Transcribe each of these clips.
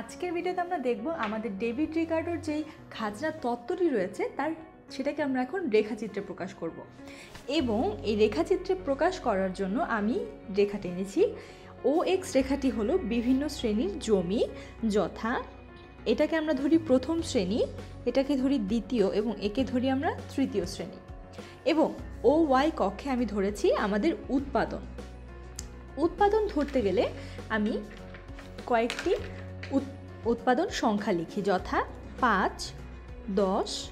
আজকের ভিডিওতে আমরা দেখব আমাদের ডেভিড রিকার্ডোর যেই খাজনা তত্ত্বটি রয়েছে, তার সেটাকে আমরা এখন রেখাচিত্রে প্রকাশ করব। এবং এই রেখাচিত্রে প্রকাশ করার জন্য আমি রেখা টেনেছি। ও এক্স রেখাটি হলো বিভিন্ন শ্রেণির জমি, যথা এটাকে আমরা ধরি প্রথম শ্রেণি, এটাকে ধরি দ্বিতীয় এবং একে ধরি আমরা তৃতীয় শ্রেণি। এবং ও ওয়াই কক্ষে আমি ধরেছি আমাদের উৎপাদন। উৎপাদন ধরতে গেলে আমি কয়েকটি উৎপাদন সংখ্যা লিখি, যথা পাঁচ, দশ,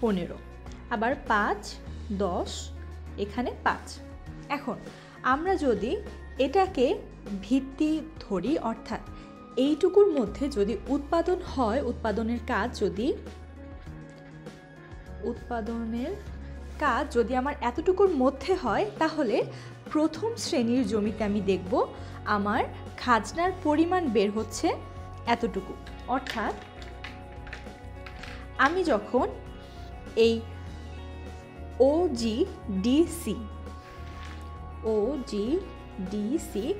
পনেরো। আবার পাঁচ, দশ, এখানে পাঁচ। এখন আমরা যদি এটাকে ভিত্তি ধরি, অর্থাৎ এইটুকুর মধ্যে যদি উৎপাদন হয়, উৎপাদনের কাজ যদি, উৎপাদনের কাজ যদি আমার এতটুকুর মধ্যে হয়, তাহলে প্রথম শ্রেণির জমিতে আমি দেখব, আমার খাজনার পরিমাণ বের হচ্ছে এতটুকু। অর্থাৎ আমি যখন এই ও জি ডিসি ও জি ডিসি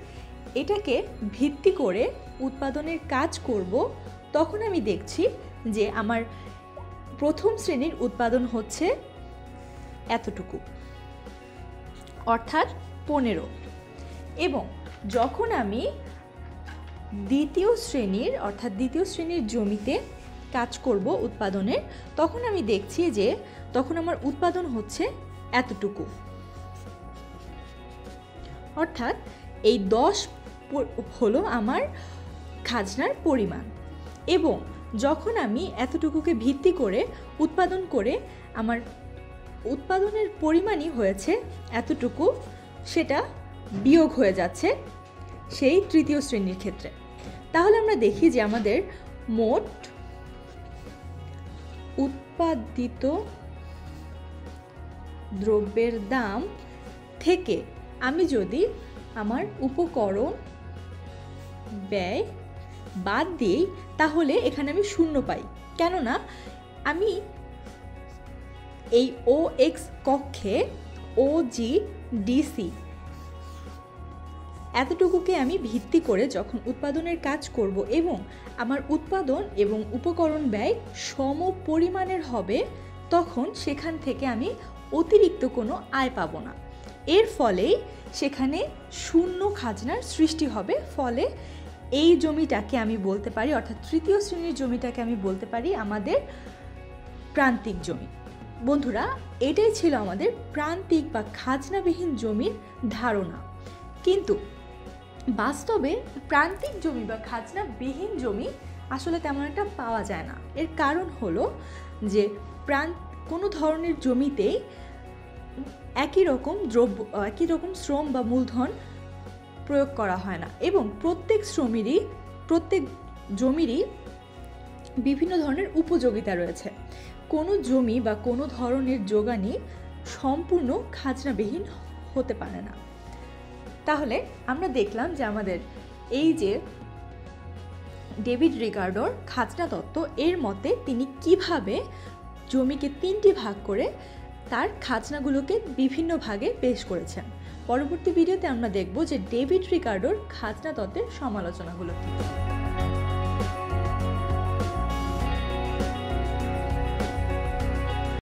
এটাকে ভিত্তি করে উৎপাদনের কাজ করব, তখন আমি দেখছি যে আমার প্রথম শ্রেণির উৎপাদন হচ্ছে এতটুকু। অর্থাৎ পনেরো। এবং যখন আমি দ্বিতীয় শ্রেণির, অর্থাৎ দ্বিতীয় শ্রেণির জমিতে কাজ করব উৎপাদনের, তখন আমি দেখছি যে তখন আমার উৎপাদন হচ্ছে এতটুকু। অর্থাৎ এই দশ হলো আমার খাজনার পরিমাণ। এবং যখন আমি এতটুকুকে ভিত্তি করে উৎপাদন করে আমার উৎপাদনের পরিমাণই হয়েছে এতটুকু, সেটা বিয়োগ হয়ে যাচ্ছে সেই তৃতীয় শ্রেণির ক্ষেত্রে। তাহলে আমরা দেখি যে আমাদের মোট উৎপাদিত দ্রব্যের দাম থেকে আমি যদি আমার উপকরণ ব্যয় বাদ দিই, তাহলে এখানে আমি শূন্য পাই। কেননা আমি এই ও এক্স কক্ষে ও জি ডিসি এতটুকুকে আমি ভিত্তি করে যখন উৎপাদনের কাজ করব এবং আমার উৎপাদন এবং উপকরণ ব্যয় সম পরিমাণের হবে, তখন সেখান থেকে আমি অতিরিক্ত কোনো আয় পাবো না। এর ফলেই সেখানে শূন্য খাজনার সৃষ্টি হবে। ফলে এই জমিটাকে আমি বলতে পারি, অর্থাৎ তৃতীয় শ্রেণির জমিটাকে আমি বলতে পারি আমাদের প্রান্তিক জমি। বন্ধুরা, এটাই ছিল আমাদের প্রান্তিক বা খাজনাবিহীন জমির ধারণা। কিন্তু বাস্তবে প্রান্তিক জমি বা খাজনাবিহীন জমি আসলে তেমন একটা পাওয়া যায় না। এর কারণ হলো যে প্রাণ কোনো ধরনের জমিতেই একই রকম দ্রব্য, একই রকম শ্রম বা মূলধন প্রয়োগ করা হয় না এবং প্রত্যেক শ্রমেরই, প্রত্যেক জমিরই বিভিন্ন ধরনের উপযোগিতা রয়েছে। কোনো জমি বা কোনো ধরনের যোগানই সম্পূর্ণ খাজনাবিহীন হতে পারে না। তাহলে আমরা দেখলাম যে আমাদের এই যে ডেভিড রিগার্ডোর খাজনা তত্ত্ব, এর মতে তিনি কীভাবে জমিকে তিনটি ভাগ করে তার খাজনাগুলোকে বিভিন্ন ভাগে পেশ করেছেন। পরবর্তী ভিডিওতে আমরা দেখব যে ডেভিড রিকার্ডোর খাজনা তত্ত্বের সমালোচনাগুলো। কী